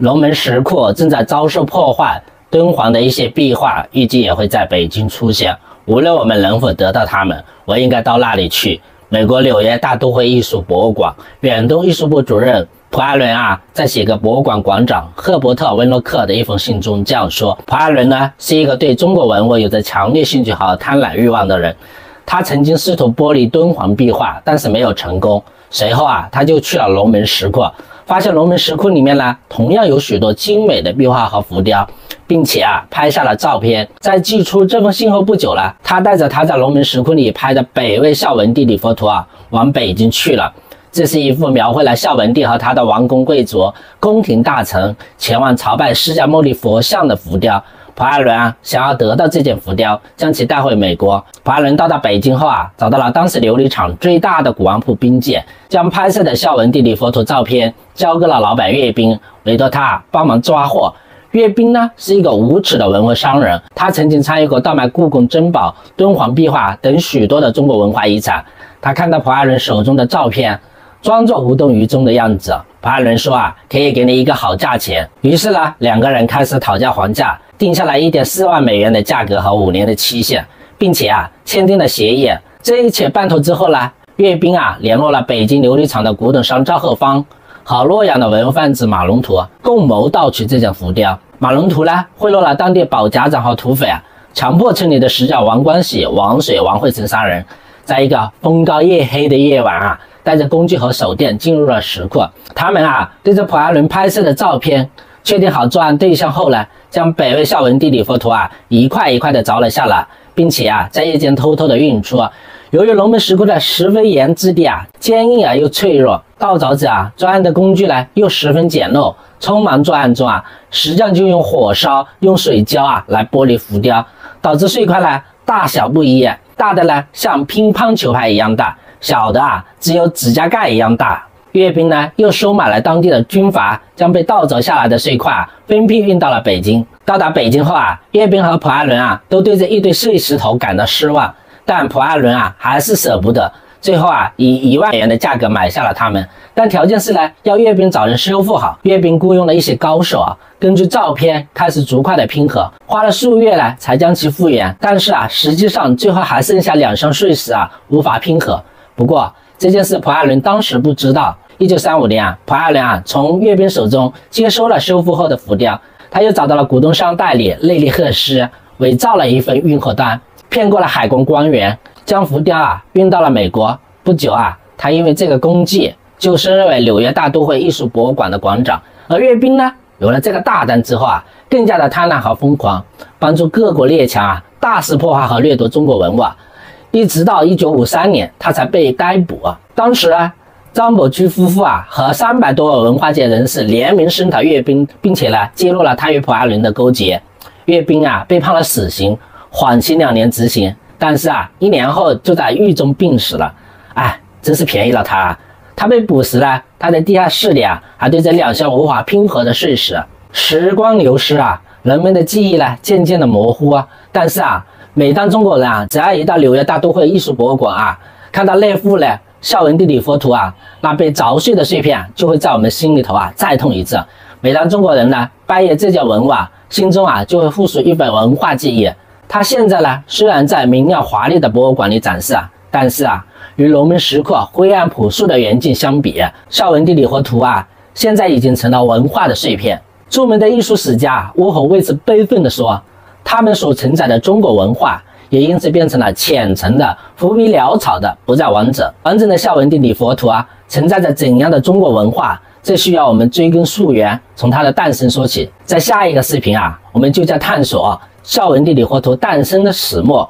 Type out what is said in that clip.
龙门石窟正在遭受破坏，敦煌的一些壁画预计也会在北京出现。无论我们能否得到它们，我应该到那里去。美国纽约大都会艺术博物馆远东艺术部主任普艾伦啊，在写给博物馆馆长赫伯特·温洛克的一封信中这样说：普艾伦呢是一个对中国文物有着强烈兴趣和贪婪欲望的人。他曾经试图剥离敦煌壁画，但是没有成功。随后啊，他就去了龙门石窟，发现龙门石窟里面呢，同样有许多精美的壁画和浮雕，并且啊，拍下了照片。在寄出这封信后不久呢，他带着他在龙门石窟里拍的北魏孝文帝李佛图啊，往北京去了。这是一幅描绘了孝文帝和他的王公贵族、宫廷大臣前往朝拜释迦牟尼佛像的浮雕。普艾伦啊，想要得到这件浮雕，将其带回美国。普艾伦到达北京后啊，找到了当时琉璃厂最大的古玩铺冰界，将拍摄的孝文帝李佛图照片交给了老板岳斌，委托他帮忙抓货。岳斌呢，是一个无耻的文物商人，他曾经参与过盗卖故宫珍宝、敦煌壁画等许多的中国文化遗产。他看到普艾伦手中的照片。装作无动于衷的样子，普艾伦说啊，可以给你一个好价钱。于是呢，两个人开始讨价还价，定下来一点四万美元的价格和五年的期限，并且啊，签订了协议。这一切办妥之后呢，阅兵啊，联络了北京琉璃厂的古董商赵鹤芳和洛阳的文物贩子马龙图，共谋盗取这件浮雕。马龙图呢，贿赂了当地保家长和土匪啊，强迫村里的石匠王光喜、王水、王惠成三人，在一个风高夜黑的夜晚啊。带着工具和手电进入了石窟，他们啊对着普阿伦拍摄的照片确定好作案对象后呢，将北魏孝文帝李佛图啊一块一块的凿了下来，并且啊在夜间偷偷的运出。由于龙门石窟的石灰岩质地啊坚硬啊又脆弱，盗凿者啊作案的工具呢又十分简陋，匆忙作案中啊，石匠就用火烧、用水浇啊来剥离浮雕，导致碎块呢大小不一，大的呢像乒乓球拍一样大。小的啊，只有指甲盖一样大。阅兵呢，又收买了当地的军阀，将被盗走下来的碎块啊，分批运到了北京。到达北京后啊，阅兵和普艾伦啊，都对这一堆碎石头感到失望，但普艾伦啊，还是舍不得。最后啊，以一万美元的价格买下了它们，但条件是呢，要阅兵找人修复好。阅兵雇佣了一些高手啊，根据照片开始逐块的拼合，花了数月呢，才将其复原。但是啊，实际上最后还剩下两箱碎石啊，无法拼合。不过这件事，普艾伦当时不知道。一九三五年啊，普艾伦啊从阅兵手中接收了修复后的浮雕，他又找到了古董商代理内利赫斯，伪造了一份运货单，骗过了海关官员，将浮雕啊运到了美国。不久啊，他因为这个功绩，就升任为纽约大都会艺术博物馆的馆长。而阅兵呢，有了这个大单之后啊，更加的贪婪和疯狂，帮助各国列强啊大肆破坏和掠夺中国文物。一直到一九五三年，他才被逮捕。当时啊，张伯驹夫妇啊和三百多位文化界人士联名声讨阅兵，并且呢揭露了他与普阿伦的勾结。阅兵啊被判了死刑，缓期两年执行。但是啊，一年后就在狱中病死了。哎，真是便宜了他。他被捕时呢，他在地下室里啊，还对着两箱无法拼合的碎石。时光流失啊，人们的记忆呢渐渐的模糊啊。但是啊。每当中国人啊，只要一到纽约大都会艺术博物馆啊，看到那幅呢孝文帝李佛图啊，那被凿碎的碎片，就会在我们心里头啊再痛一次。每当中国人呢拜谒这件文物啊，心中啊就会复述一本文化记忆。它现在呢虽然在明亮华丽的博物馆里展示啊，但是啊，与龙门石窟灰暗朴素的原境相比，孝文帝李佛图啊，现在已经成了文化的碎片。著名的艺术史家乌侯为此悲愤地说。他们所承载的中国文化，也因此变成了浅层的、浮皮潦草的，不再完整。完整的孝文帝李佛图啊，承载着怎样的中国文化？这需要我们追根溯源，从它的诞生说起。在下一个视频啊，我们就将探索孝文帝李佛图诞生的始末。